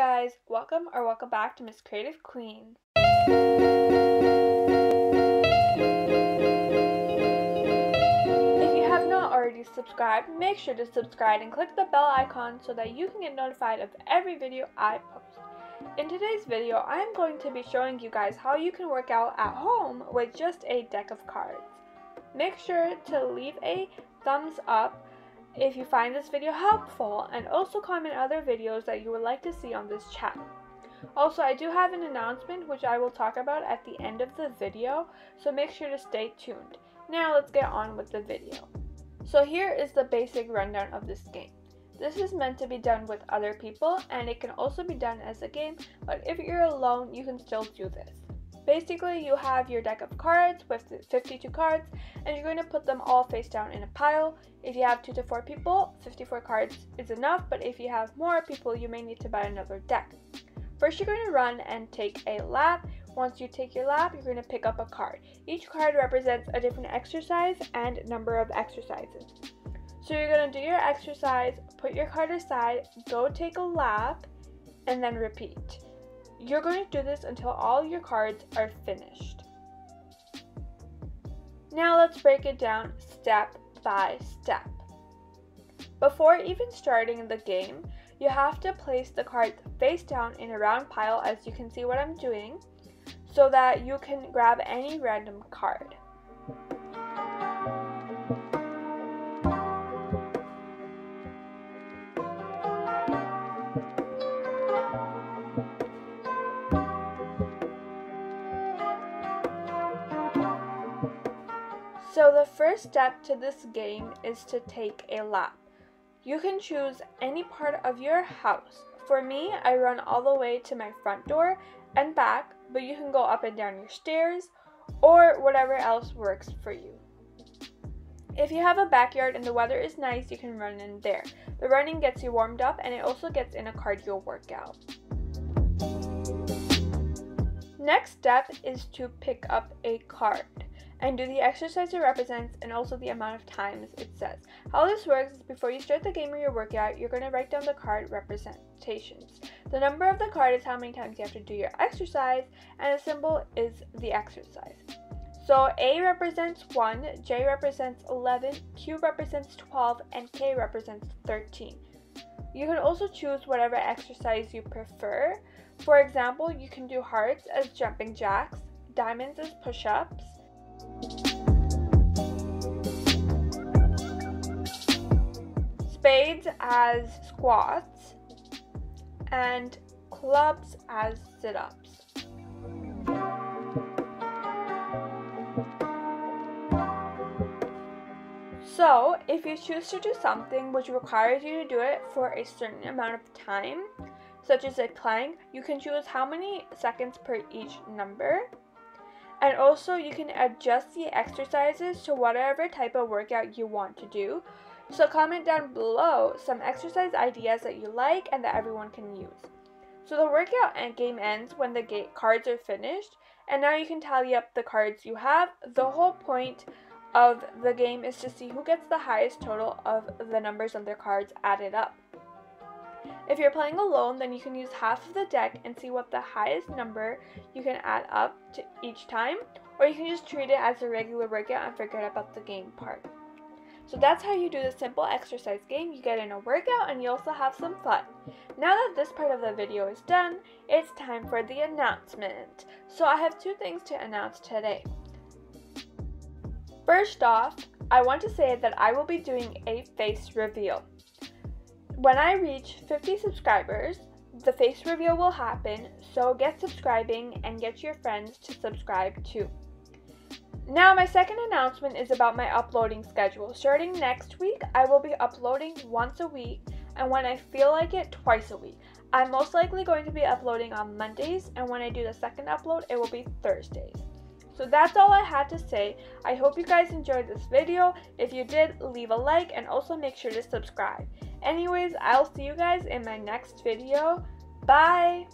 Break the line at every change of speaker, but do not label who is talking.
guys, welcome or welcome back to Miss Creative Queen. If you have not already subscribed, make sure to subscribe and click the bell icon so that you can get notified of every video I post. In today's video, I am going to be showing you guys how you can work out at home with just a deck of cards. Make sure to leave a thumbs up if you find this video helpful and also comment other videos that you would like to see on this channel. Also, I do have an announcement which I will talk about at the end of the video, so make sure to stay tuned. Now let's get on with the video. So here is the basic rundown of this game. This is meant to be done with other people and it can also be done as a game, but if you're alone, you can still do this. Basically, you have your deck of cards with 52 cards, and you're going to put them all face down in a pile. If you have 2 to 4 people, 54 cards is enough, but if you have more people, you may need to buy another deck. First, you're going to run and take a lap. Once you take your lap, you're going to pick up a card. Each card represents a different exercise and number of exercises. So you're going to do your exercise, put your card aside, go take a lap, and then repeat. You're going to do this until all your cards are finished. Now let's break it down step by step. Before even starting the game, you have to place the cards face down in a round pile as you can see what I'm doing so that you can grab any random card. So the first step to this game is to take a lap. You can choose any part of your house. For me, I run all the way to my front door and back, but you can go up and down your stairs or whatever else works for you. If you have a backyard and the weather is nice, you can run in there. The running gets you warmed up and it also gets in a cardio workout. Next step is to pick up a card and do the exercise it represents and also the amount of times it says. How this works is before you start the game or your workout, you're going to write down the card representations. The number of the card is how many times you have to do your exercise, and the symbol is the exercise. So A represents 1, J represents 11, Q represents 12, and K represents 13. You can also choose whatever exercise you prefer. For example, you can do hearts as jumping jacks, diamonds as push ups, Spades as squats and clubs as sit ups. So, if you choose to do something which requires you to do it for a certain amount of time, such as a plank, you can choose how many seconds per each number. And also you can adjust the exercises to whatever type of workout you want to do. So comment down below some exercise ideas that you like and that everyone can use. So the workout end game ends when the cards are finished and now you can tally up the cards you have. The whole point of the game is to see who gets the highest total of the numbers on their cards added up. If you're playing alone, then you can use half of the deck and see what the highest number you can add up to each time, or you can just treat it as a regular workout and forget about the game part. So that's how you do the simple exercise game. You get in a workout and you also have some fun. Now that this part of the video is done, it's time for the announcement. So I have two things to announce today. First off, I want to say that I will be doing a face reveal. When I reach 50 subscribers, the face reveal will happen, so get subscribing and get your friends to subscribe too. Now, my second announcement is about my uploading schedule. Starting next week, I will be uploading once a week, and when I feel like it, twice a week. I'm most likely going to be uploading on Mondays, and when I do the second upload, it will be Thursdays. So that's all I had to say. I hope you guys enjoyed this video. If you did, leave a like and also make sure to subscribe. Anyways, I'll see you guys in my next video. Bye!